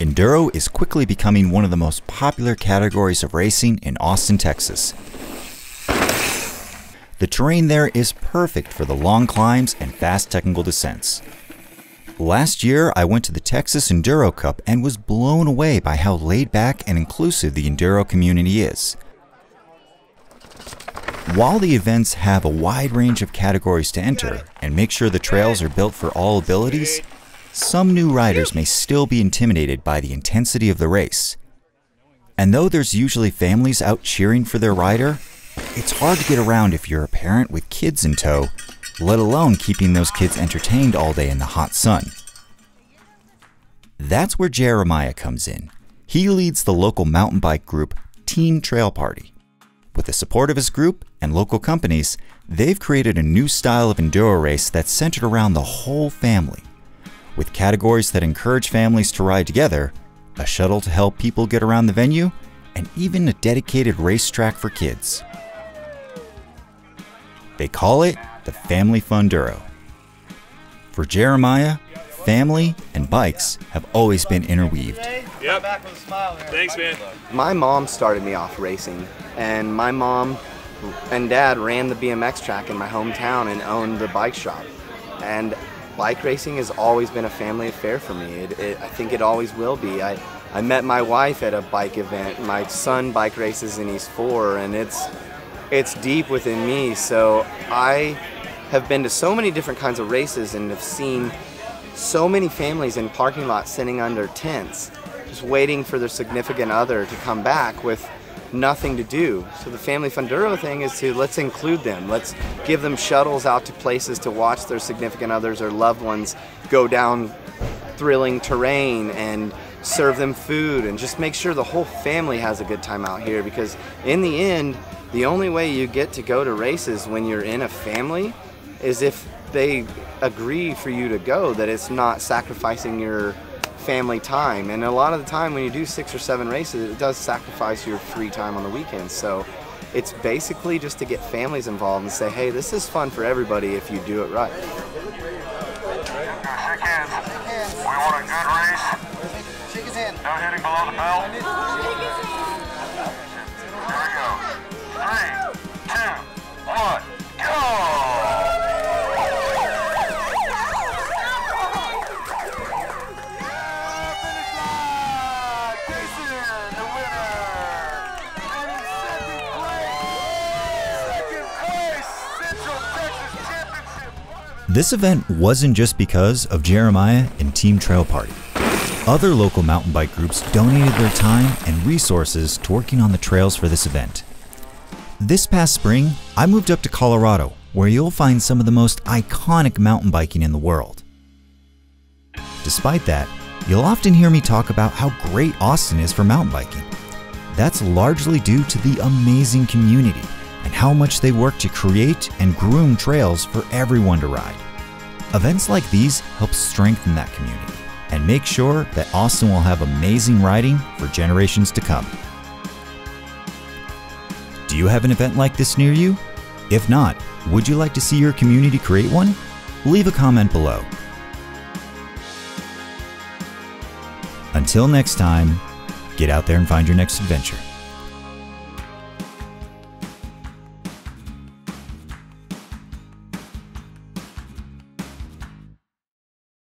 Enduro is quickly becoming one of the most popular categories of racing in Austin, Texas. The terrain there is perfect for the long climbs and fast technical descents. Last year, I went to the Texas Enduro Cup and was blown away by how laid back and inclusive the Enduro community is. While the events have a wide range of categories to enter and make sure the trails are built for all abilities, some new riders may still be intimidated by the intensity of the race. And though there's usually families out cheering for their rider, it's hard to get around if you're a parent with kids in tow, let alone keeping those kids entertained all day in the hot sun. That's where Jeremiah comes in. He leads the local mountain bike group Team Trail Party. With the support of his group and local companies, they've created a new style of enduro race that's centered around the whole family with categories that encourage families to ride together, a shuttle to help people get around the venue, and even a dedicated racetrack for kids. They call it the Family Funduro. For Jeremiah, family and bikes have always been interweaved. Yep. Thanks, man. My mom started me off racing, and my mom and dad ran the BMX track in my hometown and owned the bike shop. And bike racing has always been a family affair for me. It, it, I think it always will be. I, I met my wife at a bike event. My son bike races and he's four, and it's it's deep within me. So I have been to so many different kinds of races and have seen so many families in parking lots sitting under tents, just waiting for their significant other to come back with nothing to do. So the Family Funduro thing is to let's include them. Let's give them shuttles out to places to watch their significant others or loved ones go down thrilling terrain and serve them food and just make sure the whole family has a good time out here because in the end the only way you get to go to races when you're in a family is if they agree for you to go that it's not sacrificing your family time. And a lot of the time when you do six or seven races, it does sacrifice your free time on the weekends. So it's basically just to get families involved and say, hey, this is fun for everybody if you do it right. Shake hands. We want a good race. Shake his hand. No hitting below the belt. This event wasn't just because of Jeremiah and Team Trail Party. Other local mountain bike groups donated their time and resources to working on the trails for this event. This past spring, I moved up to Colorado, where you'll find some of the most iconic mountain biking in the world. Despite that, you'll often hear me talk about how great Austin is for mountain biking. That's largely due to the amazing community and how much they work to create and groom trails for everyone to ride. Events like these help strengthen that community and make sure that Austin will have amazing riding for generations to come. Do you have an event like this near you? If not, would you like to see your community create one? Leave a comment below. Until next time, get out there and find your next adventure.